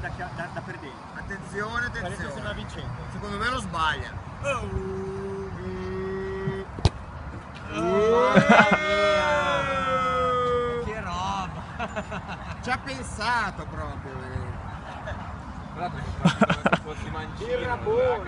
da, da, da perdente. Attenzione, Adesso attenzione. sembra vincente. Secondo me lo sbaglia. Oh, oh, oh. Che roba! Ci ha pensato proprio. eh. Tra l'altro se fossi mancino, non